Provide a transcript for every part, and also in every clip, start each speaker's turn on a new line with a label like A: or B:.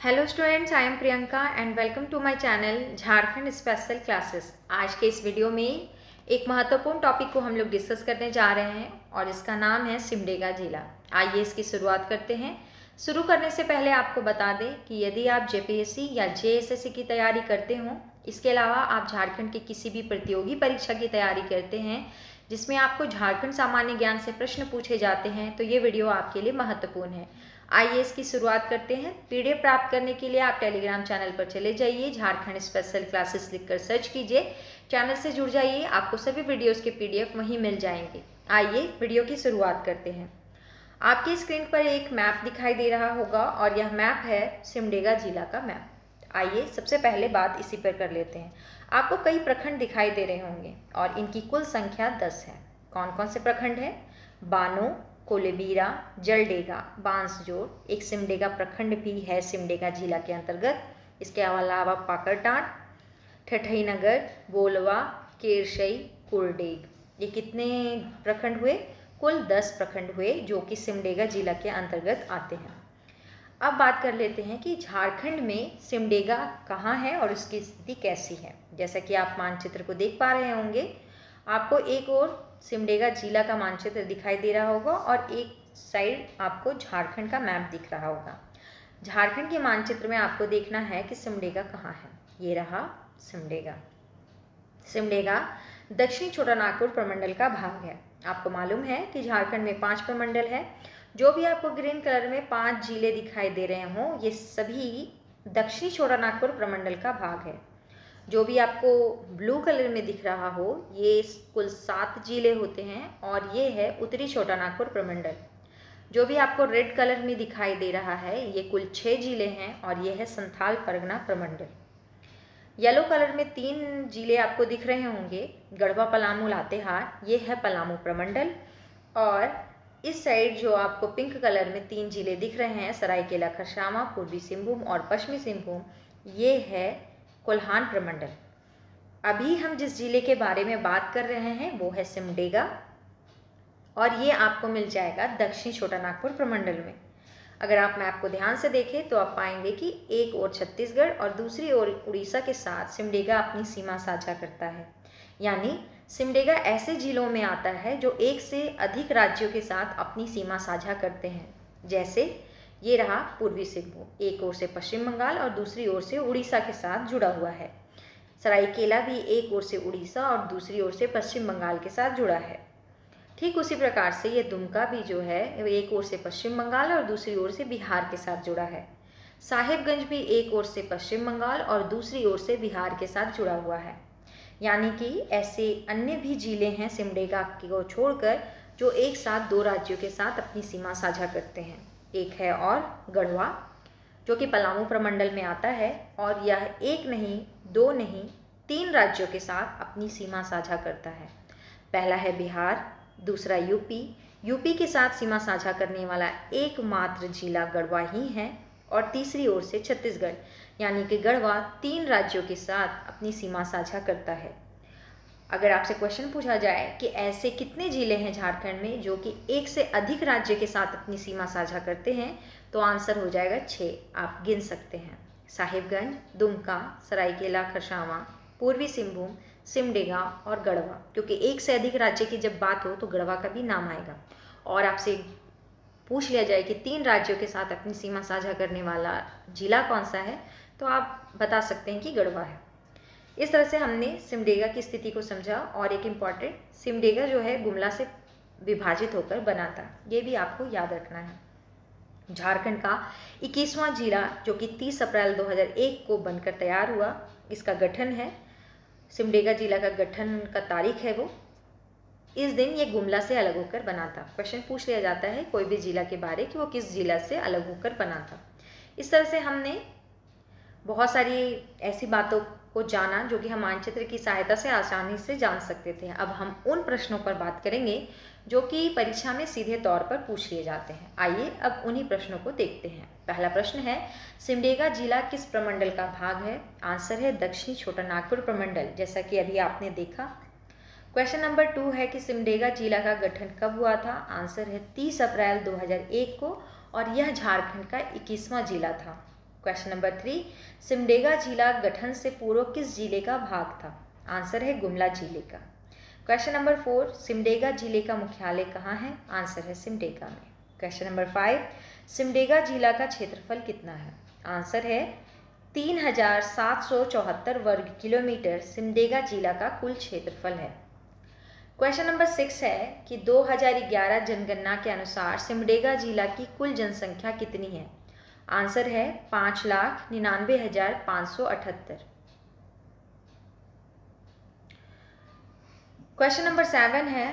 A: Hello students I am Priyanka and welcome to my channel Jharkhand special classes आज के इस video में एक महत्वपूर्ण टॉपिक को हम लोग डिस्कस करने जा रहे हैं और इसका नाम है सिमडेगा जिला। आइए इसकी शुरुआत करते हैं। शुरू करने से पहले आपको बता दें कि यदि आप जेपीएससी या जेएसएससी की तैयारी करते हों, इसके अलावा आप झारखंड के किसी भी प्रतियोगी परीक्षा की तैयारी करते हैं, जिसमें आपको झारखंड सामान्य ज्ञान से प्रश्न पूछे जाते हैं तो ये वीडियो आपके लिए महत्वपूर्ण है। आइए इसकी शुरुआत करते हैं। पीडीएफ प्राप्त करने के लिए आप टेलीग्राम चैनल पर चले जाइए। झारखंड स्पेशल क्लासेस लिखकर सर्च कीजिए। चैनल से जुड़ जाइए। आपको सभी वीडियोस के पीडीएफ वहीं मिल जाएँगे। आइए वीडियो की शुरुआत करते हैं। आपकी स्क्रीन पर एक मैप दिखाई दे रहा होगा और यह मैप है सिमडेगा जिला का मैप। आइए सबसे पहले बात इसी पर कर लेते हैं। आपको कई प्रखंड दिखाई दे रहे होंगे और इनकी कुल संख्या दस है। कौन कौन से प्रखंड है? बानो कोलेबीरा, जलडेगा, बांसजोर, एक सिमडेगा प्रखंड भी है सिमडेगा जिला के अंतर्गत। इसके अलावा पाकरटाट ठठई नगर बोलवा, केरशई, कुरडेग। ये कितने प्रखंड हुए? कुल दस प्रखंड हुए जो कि सिमडेगा जिला के अंतर्गत आते हैं। अब बात कर लेते हैं कि झारखंड में सिमडेगा कहाँ है और उसकी स्थिति कैसी है। जैसा कि आप मानचित्र को देख पा रहे होंगे। आपको एक और सिमडेगा जिला का मानचित्र दिखाई दे रहा होगा और एक साइड आपको झारखंड का मैप दिख रहा होगा। झारखंड के मानचित्र में आपको देखना है कि सिमडेगा कहाँ है। ये रहा सिमडेगा। सिमडेगा दक्षिणी छोटा नागपुर प्रमंडल का भाग है। आपको मालूम है कि झारखंड में पाँच प्रमंडल है। जो भी आपको ग्रीन कलर में पाँच ज़िले दिखाई दे रहे हों, ये सभी दक्षिणी छोटा नागपुर प्रमंडल का भाग है। जो भी आपको ब्लू कलर में दिख रहा हो, ये कुल सात ज़िले होते हैं और ये है उत्तरी छोटा नागपुर प्रमंडल। जो भी आपको रेड कलर में दिखाई दे रहा है, ये कुल छः ज़िले हैं और ये है संथाल परगना प्रमंडल। येलो कलर में तीन ज़िले आपको दिख रहे होंगे, गढ़वा पलामू लातेहार, ये है पलामू प्रमंडल और इस साइड जो आपको पिंक कलर में तीन ज़िले दिख रहे हैं, सरायकेला खरसावा, पूर्वी सिंहभूम और पश्चिमी सिंहभूम, ये है कोल्हान प्रमंडल। अभी हम जिस ज़िले के बारे में बात कर रहे हैं, वो है सिमडेगा। और ये आपको मिल जाएगा दक्षिणी छोटा नागपुर प्रमंडल में। अगर आप मैप को ध्यान से देखें तो आप पाएँगे कि एक ओर छत्तीसगढ़ और दूसरी ओर उड़ीसा के साथ सिमडेगा अपनी सीमा साझा करता है। यानी सिमडेगा ऐसे जिलों में आता है, जो एक से अधिक राज्यों के साथ अपनी सीमा साझा करते हैं। जैसे ये रहा पूर्वी सिंहभूम, एक ओर से पश्चिम बंगाल और दूसरी ओर से उड़ीसा के साथ जुड़ा हुआ है। सरायकेला भी एक ओर से उड़ीसा और दूसरी ओर से पश्चिम बंगाल के साथ जुड़ा है। ठीक उसी प्रकार से ये दुमका भी जो है एक ओर से पश्चिम बंगाल और दूसरी ओर से बिहार के साथ जुड़ा है। साहिबगंज भी एक ओर से पश्चिम बंगाल और दूसरी ओर से बिहार के साथ जुड़ा हुआ है। यानी कि ऐसे अन्य भी ज़िले हैं सिमडेगा को छोड़कर, जो एक साथ दो राज्यों के साथ अपनी सीमा साझा करते हैं। एक है और गढ़वा, जो कि पलामू प्रमंडल में आता है, और यह एक नहीं, दो नहीं, तीन राज्यों के साथ अपनी सीमा साझा करता है। पहला है बिहार, दूसरा यूपी। यूपी के साथ सीमा साझा करने वाला एकमात्र जिला गढ़वा ही है, और तीसरी ओर से छत्तीसगढ़, यानी कि गढ़वा तीन राज्यों के साथ अपनी सीमा साझा करता है। अगर आपसे क्वेश्चन पूछा जाए कि ऐसे कितने ज़िले हैं झारखंड में जो कि एक से अधिक राज्य के साथ अपनी सीमा साझा करते हैं तो आंसर हो जाएगा छः आप गिन सकते हैं। साहिबगंज, दुमका, सरायकेला, खरसावां, पूर्वी सिंहभूम, सिमडेगा और गढ़वा। क्योंकि एक से अधिक राज्य की जब बात हो तो गढ़वा का भी नाम आएगा। और आपसे पूछ लिया जाए कि तीन राज्यों के साथ अपनी सीमा साझा करने वाला जिला कौन सा है तो आप बता सकते हैं कि गढ़वा है। इस तरह से हमने सिमडेगा की स्थिति को समझा और एक इंपॉर्टेंट सिमडेगा जो है गुमला से विभाजित होकर बना था। ये भी आपको याद रखना है। झारखंड का इक्कीसवां जिला जो कि 30 अप्रैल 2001 को बनकर तैयार हुआ, इसका गठन है। सिमडेगा जिला का गठन का तारीख है वो। इस दिन ये गुमला से अलग होकर बना था। क्वेश्चन पूछ लिया जाता है कोई भी जिला के बारे कि वो किस जिला से अलग होकर बना था। इस तरह से हमने बहुत सारी ऐसी बातों को जाना, जो कि हम मानचित्र की सहायता से आसानी से जान सकते थे। अब हम उन प्रश्नों पर बात करेंगे, जो कि परीक्षा में सीधे तौर पर पूछ लिए जाते हैं। आइए अब उन्हीं प्रश्नों को देखते हैं। पहला प्रश्न है, सिमडेगा जिला किस प्रमंडल का भाग है? आंसर है दक्षिणी छोटा नागपुर प्रमंडल, जैसा कि अभी आपने देखा। क्वेश्चन नंबर टू है कि सिमडेगा जिला का गठन कब हुआ था? आंसर है तीस अप्रैल 2001 को, और यह झारखंड का इक्कीसवां जिला था। क्वेश्चन नंबर थ्री सिमडेगा जिला गठन से पूर्व किस ज़िले का भाग था? आंसर है गुमला ज़िले का। क्वेश्चन नंबर फोर सिमडेगा ज़िले का मुख्यालय कहाँ है? आंसर है सिमडेगा में। क्वेश्चन नंबर फाइव सिमडेगा जिला का क्षेत्रफल कितना है? आंसर है तीन हज़ार सात सौ चौहत्तर वर्ग किलोमीटर सिमडेगा जिला का कुल क्षेत्रफल है। क्वेश्चन नंबर सिक्स है कि 2011 जनगणना के अनुसार सिमडेगा जिला की कुल जनसंख्या कितनी है? आंसर है पाँच लाख निन्यानवे हज़ार पाँच सौ अठहत्तर। क्वेश्चन नंबर सेवन है,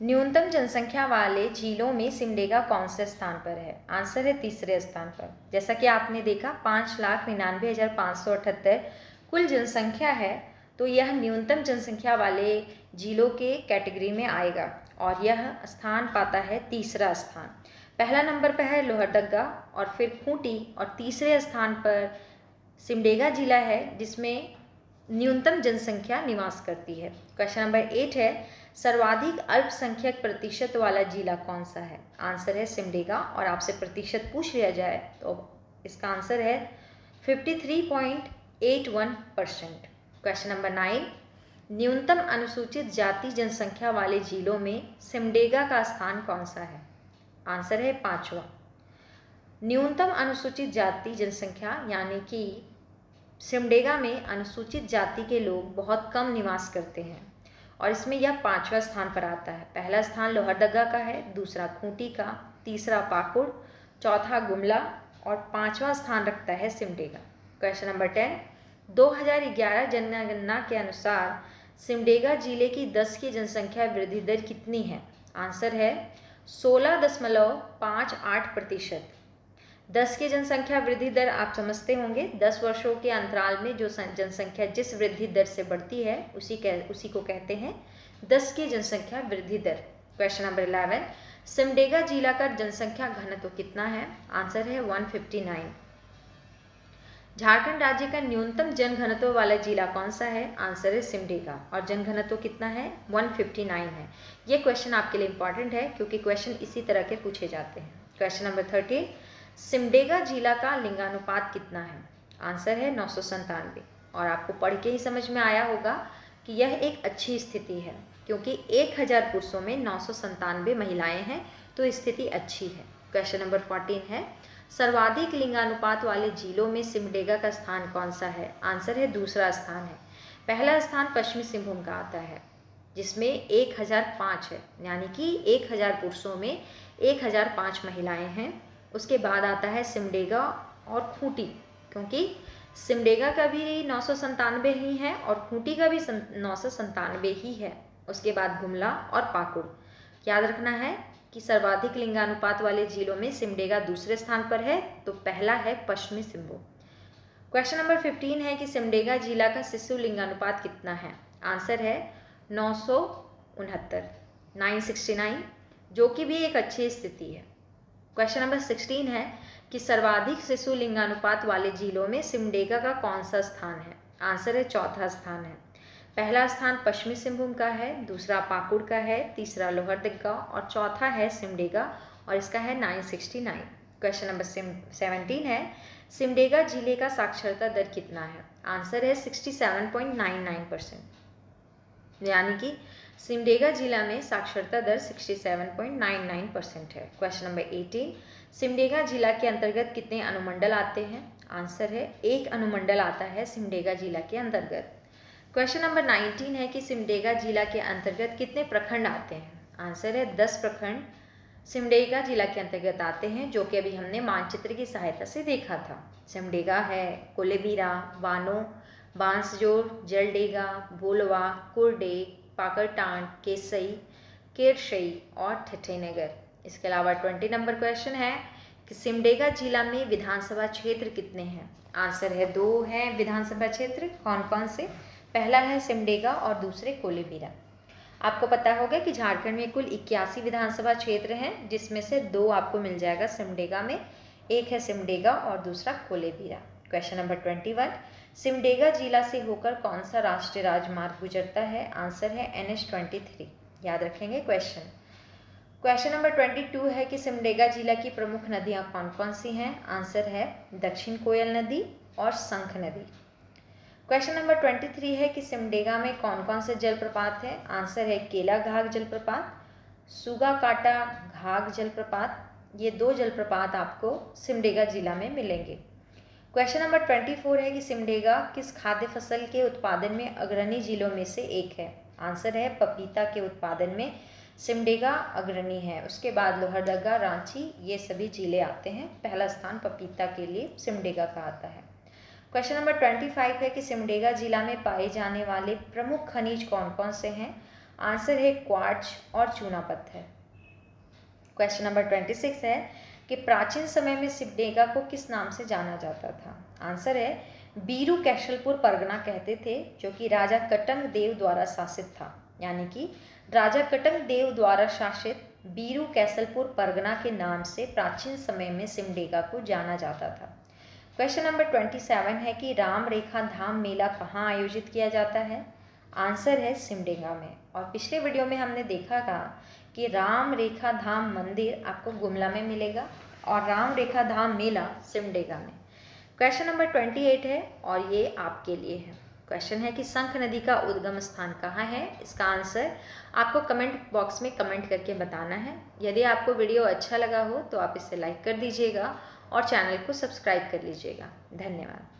A: न्यूनतम जनसंख्या वाले जिलों में सिमडेगा कौन से स्थान पर है? आंसर है तीसरे स्थान पर। जैसा कि आपने देखा, पाँच लाख निन्यानवे हज़ार पाँच सौ अठहत्तर कुल जनसंख्या है तो यह न्यूनतम जनसंख्या वाले जिलों के कैटेगरी में आएगा। और यह स्थान पाता है तीसरा स्थान। पहला नंबर पर है लोहरदग्गा और फिर खूंटी और तीसरे स्थान पर सिमडेगा जिला है, जिसमें न्यूनतम जनसंख्या निवास करती है। क्वेश्चन नंबर एट है, सर्वाधिक अल्पसंख्यक प्रतिशत वाला जिला कौन सा है? आंसर है सिमडेगा और आपसे प्रतिशत पूछ लिया जाए तो इसका आंसर है fifty three point eight one percent. Question number nine न्यूनतम अनुसूचित जाति जनसंख्या वाले जिलों में सिमडेगा का स्थान कौन सा है? आंसर है पांचवा। न्यूनतम अनुसूचित जाति जनसंख्या यानी कि सिमडेगा में अनुसूचित जाति के लोग बहुत कम निवास करते हैं और इसमें यह पांचवा स्थान पर आता है। पहला स्थान लोहरदगा का है, दूसरा खूंटी का, तीसरा पाकुड़, चौथा गुमला और पांचवा स्थान रखता है सिमडेगा। क्वेश्चन नंबर टेन 2011 जनगणना के अनुसार सिमडेगा ज़िले की 10 की जनसंख्या वृद्धि दर कितनी है? आंसर है सोलह दशमलव पाँच आठ प्रतिशत। दस की जनसंख्या वृद्धि दर आप समझते होंगे, दस वर्षों के अंतराल में जो जनसंख्या जिस वृद्धि दर से बढ़ती है, उसी कह, उसी को कहते हैं दस की जनसंख्या वृद्धि दर। क्वेश्चन नंबर इलेवन सिमडेगा जिला का जनसंख्या घनत्व कितना है? आंसर है वन फिफ्टी नाइन। झारखंड राज्य का न्यूनतम जनघनत्व वाला जिला कौन सा है? आंसर है सिमडेगा और जनघनत्व कितना है? 159 है। ये क्वेश्चन आपके लिए इंपॉर्टेंट है, क्योंकि क्वेश्चन इसी तरह के पूछे जाते हैं। क्वेश्चन नंबर थर्टीन सिमडेगा जिला का लिंगानुपात कितना है? आंसर है नौ और आपको पढ़ के ही समझ में आया होगा कि यह एक अच्छी स्थिति है, क्योंकि एक हज़ार पुरुषों में नौ महिलाएँ हैं तो स्थिति अच्छी है। क्वेश्चन नंबर फोर्टीन है सर्वाधिक लिंगानुपात वाले जिलों में सिमडेगा का स्थान कौन सा है? आंसर है दूसरा स्थान है। पहला स्थान पश्चिमी सिंहभूम का आता है, जिसमें एक हज़ार पाँच है, यानी कि एक हज़ार पुरुषों में एक हज़ार पाँच महिलाएँ हैं। उसके बाद आता है सिमडेगा और खूंटी, क्योंकि सिमडेगा का भी नौ ही है और खूंटी का भी नौ ही है। उसके बाद गुमला और पाकुड़, याद रखना है कि सर्वाधिक लिंगानुपात वाले जिलों में सिमडेगा दूसरे स्थान पर है तो पहला है पश्चिमी सिंहभूम। क्वेश्चन नंबर फिफ्टीन है कि सिमडेगा जिला का शिशु लिंगानुपात कितना है? आंसर है नौ सौ उनहत्तर नाइन सिक्सटी नाइन जो कि भी एक अच्छी स्थिति है। क्वेश्चन नंबर सिक्सटीन है कि सर्वाधिक शिशु लिंगानुपात वाले जिलों में सिमडेगा का कौन सा स्थान है? आंसर है चौथा स्थान है। पहला स्थान पश्चिमी सिंहभूम का है, दूसरा पाकुड़ का है, तीसरा लोहरदगा और चौथा है सिमडेगा और इसका है nine sixty nine. Question number seventeen है, सिमडेगा ज़िले का साक्षरता दर कितना है? आंसर है sixty seven point nine nine percent यानी कि सिमडेगा जिला में साक्षरता दर 67.99 परसेंट है। क्वेश्चन नंबर 18 सिमडेगा जिला के अंतर्गत कितने अनुमंडल आते हैं? आंसर है, एक अनुमंडल आता है सिमडेगा जिला के अंतर्गत। क्वेश्चन नंबर 19 है कि सिमडेगा जिला के अंतर्गत कितने प्रखंड आते हैं? आंसर है दस प्रखंड सिमडेगा जिला के अंतर्गत आते हैं, जो कि अभी हमने मानचित्र की सहायता से देखा था। सिमडेगा है कोलेबीरा, वानो, बांसजोर, जलडेगा, बोलवा, कुरडे पाकरटांड केसई, केरशई और ठठेनगर। इसके अलावा ट्वेंटी नंबर क्वेश्चन है कि सिमडेगा जिला में विधानसभा क्षेत्र कितने हैं? आंसर है दो हैं विधानसभा क्षेत्र कौन कौन से? पहला है सिमडेगा और दूसरे कोलेबीरा। आपको पता होगा कि झारखंड में कुल इक्यासी विधानसभा क्षेत्र हैं, जिसमें से दो आपको मिल जाएगा सिमडेगा में, एक है सिमडेगा और दूसरा Kolebira. Question number twenty one Simdega जिला से होकर कौन सा राष्ट्रीय राजमार्ग गुजरता है? आंसर है एन एच ट्वेंटी थ्री याद रखेंगे question question number twenty two है कि सिमडेगा जिला की प्रमुख नदियाँ कौन कौन सी हैं? आंसर है दक्षिण कोयल नदी और शंख नदी। क्वेश्चन नंबर ट्वेंटी थ्री है कि सिमडेगा में कौन कौन से जलप्रपात है? आंसर है केला घाघ जलप्रपात, सुगा काटा घाघ जलप्रपात, ये दो जलप्रपात आपको सिमडेगा जिला में मिलेंगे। क्वेश्चन नंबर ट्वेंटी फोर है कि सिमडेगा किस खाद्य फ़सल के उत्पादन में अग्रणी जिलों में से एक है? आंसर है पपीता के उत्पादन में सिमडेगा अग्रणी है। उसके बाद लोहरदगा, रांची, ये सभी ज़िले आते हैं। पहला स्थान पपीता के लिए सिमडेगा का आता है। क्वेश्चन नंबर ट्वेंटी फाइव है कि सिमडेगा जिला में पाए जाने वाले प्रमुख खनिज कौन कौन से हैं? आंसर है क्वार्ट्ज और चूना पत्थर। क्वेश्चन नंबर ट्वेंटी सिक्स है कि प्राचीन समय में सिमडेगा को किस नाम से जाना जाता था? आंसर है, बीरू कैशलपुर परगना कहते थे, जो कि राजा कटंग देव द्वारा शासित था। यानी कि राजा कटंग देव द्वारा शासित बीरू कैसलपुर परगना के नाम से प्राचीन समय में सिमडेगा को जाना जाता था। क्वेश्चन नंबर ट्वेंटी सेवन है कि राम रेखा धाम मेला कहाँ आयोजित किया जाता है? आंसर है सिमडेगा में। और पिछले वीडियो में हमने देखा था कि राम रेखा धाम मंदिर आपको गुमला में मिलेगा और राम रेखा धाम मेला सिमडेगा में। क्वेश्चन नंबर ट्वेंटी एट है और ये आपके लिए है। क्वेश्चन है कि शंख नदी का उद्गम स्थान कहाँ है? इसका आंसर आपको कमेंट बॉक्स में कमेंट करके बताना है। यदि आपको वीडियो अच्छा लगा हो तो आप इसे लाइक कर दीजिएगा और चैनल को सब्सक्राइब कर लीजिएगा। धन्यवाद।